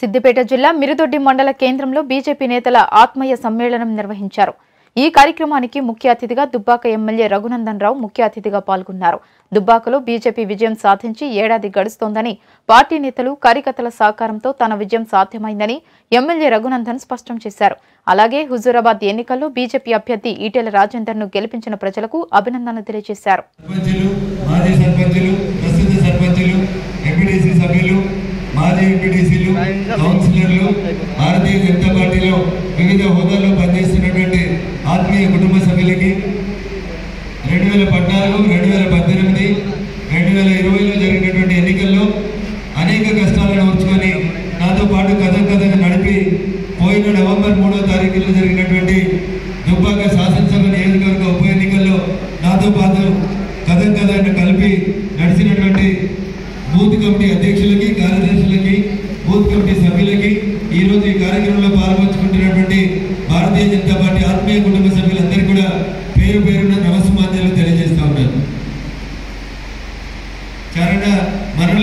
సిద్దిపేట జిల్లా మిరుదొడ్డి మండల కేంద్రంలో బీజేపీ నేతల ఆత్మీయ సమ్మేళనం నిర్వహించారు. ఈ కార్యక్రమానికి ముఖ్య అతిథిగా దుబ్బాక ఎమ్మెల్యే రఘునందన్ రావు ముఖ్య అతిథిగా పాల్గొన్నారు. దుబ్బాకలో బీజేపీ విజయం సాధించి ఏడాది గడుస్తోందని పార్టీ నేతలు కార్యకర్తల సహకారంతో తన విజయం సాధ్యమైందని ఎమ్మెల్యే రఘునందన్ స్పష్టం చేశారు. అలాగే హుజూరాబాద్ ఎన్నికల్లో బీజేపీ అభ్యర్థి ఈటెల రాజేందర్ను గెలిపించిన ప్రజలకు అభినందనలు తెలియజేశారు. మాజీ రెండు వేల పద్నాలుగు రెండు వేల పద్దెనిమిది రెండు వేల ఇరవైలో జరిగినటువంటి ఎన్నికల్లో అనేక కష్టాలను ఓర్చుకొని నాతో పాటు కథ కథగా నడిపి పోయిన నవంబర్ మూడో తారీఖులో జరిగినటువంటి దుబ్బాక శాసనసభ నియోజకవర్గ ఉప ఎన్నికల్లో నాతో పాటు కథ కథను కలిపి నడిచినటువంటి బూత్ కమిటీ అధ్యక్షులకి కార్యదర్శులకి బూత్ కమిటీ సభ్యులకి ఈ రోజు ఈ కార్యక్రమంలో పాల్పంచుకుంటున్నటువంటి భారతీయ జనతా పార్టీ ఆత్మీయ కుటుంబ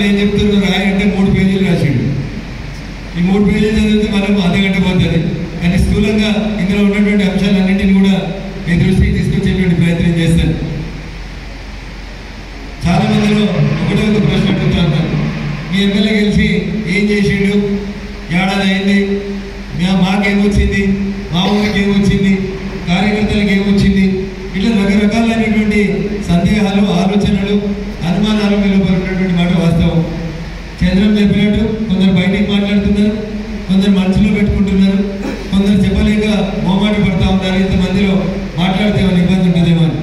వాళ్ళు ఏం చెప్తున్నారు రాయంటే మూడు పేజీలు రాసిండు. ఈ మూడు పేజీలు చదివితే మనకు అర్ధగంట పోతుంది కానీ స్థూలంగా ఇందులో ఉన్నటువంటి అంశాలన్నింటినీ కూడా మీ దృష్టికి తీసుకొచ్చేటువంటి ప్రయత్నం చేస్తాను. చాలా మందిలో ఒకటే ఒక ప్రశ్న అడుగుతా మీ ఎమ్మెల్యే గెలిచి ఏం చేసిండు? ఏడాది అయింది. మాకేమొచ్చింది? మా ఊరికి ఏమొచ్చింది కార్యకర్తలకు ఏమొచ్చింది ఇట్లా రకరకాలైనటువంటి సందేహాలు ఆలోచనలు అనుమానాలు నిలబడినటువంటి చంద్రం చెప్పినట్టు కొందరు బయటికి మాట్లాడుతున్నారు కొందరు మనసులో పెట్టుకుంటున్నారు కొందరు చెప్పలేక మోమాట పడతా ఉన్నారు. ఇంతమందిలో మాట్లాడితే ఏమైనా ఇబ్బంది ఉంటుందేమో అని.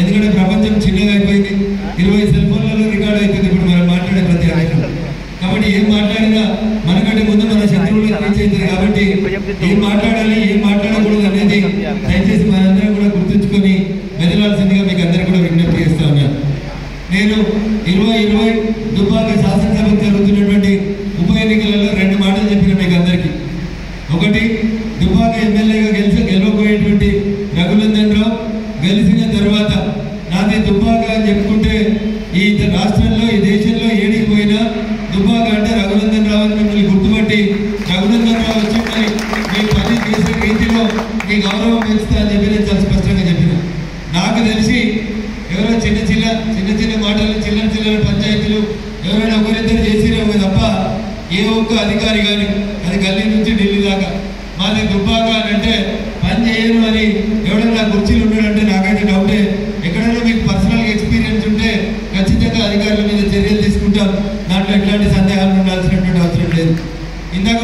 ఎందుకంటే ప్రపంచం చిన్నగా అయిపోయింది. ఇరవై సెల్ ఫోన్లలో రికార్డ్ అయిపోయింది ఇప్పుడు మనం మాట్లాడే ప్రతి ఆయన కాబట్టి ఏం మాట్లాడినా మనకంటే ముందు మన శత్రువులు రీచ్ కాబట్టి ఏం మాట్లాడాలి ఏం మాట్లాడకూడదు అనేది దయచేసి మనందరం కూడా గుర్తుంచుకొని మెదలాల్సిందిగా మీకు అందరికీ కూడా విజ్ఞప్తి చేస్తా ఉన్నాను నేను ఇరవై ఇరవై దుబ్బాక శాసనసభకు జరుగుతున్నటువంటి ఉప ఎన్నికలలో రెండు మాటలు చెప్పిన మీకు అందరికీ ఒకటి దుబ్బాక ఎమ్మెల్యేగా గెలిచి గెలవబోయేటువంటి రఘునందన్ రావు గెలిచిన తర్వాత నాది దుబ్బాక అని చెప్పుకుంటే ఈ రాష్ట్రంలో ఈ దేశంలో ఏడికి పోయినా దుబ్బాక అంటే రఘునందన్ రావు అని మిమ్మల్ని గుర్తుపట్టి రఘునందన్ రావు వచ్చి మరి మీ పని చేసే రీతిలో మీ గౌరవం పెంచుతా అని చెప్పి నేను చాలా స్పష్టంగా చెప్పిన. నాకు తెలిసి ఎవరో చిన్న చిన్న చిన్న చిన్న మాటలు చిల్లర చిల్లర పంచాయతీలు ఎవరైనా ఒకరిద్దరు చేసిరేమో తప్ప ఏ ఒక్క అధికారి కానీ అది గల్లీ నుంచి ఢిల్లీ దాకా. మాది దుబ్బాక అని అంటే పని చేయను అని ఎవడన్నా కుర్చీలు ఉండడం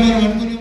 మీద